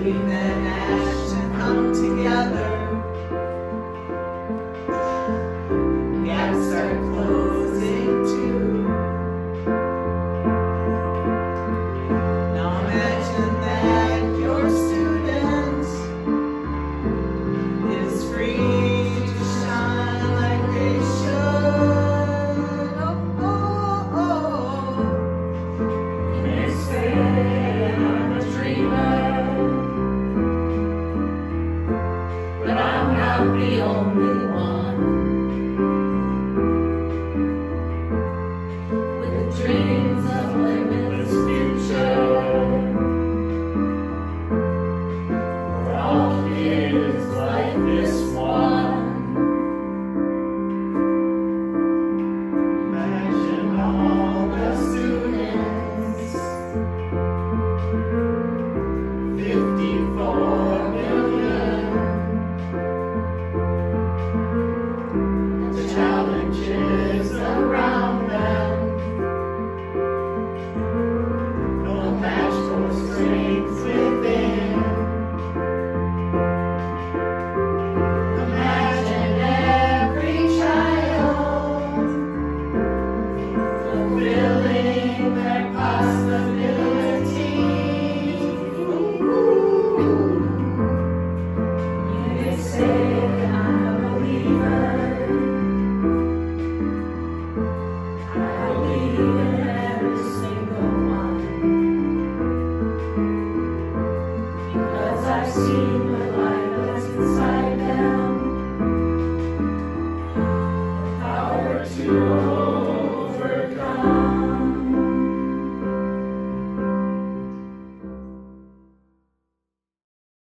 Amen. Ashes come together. amplio shout see my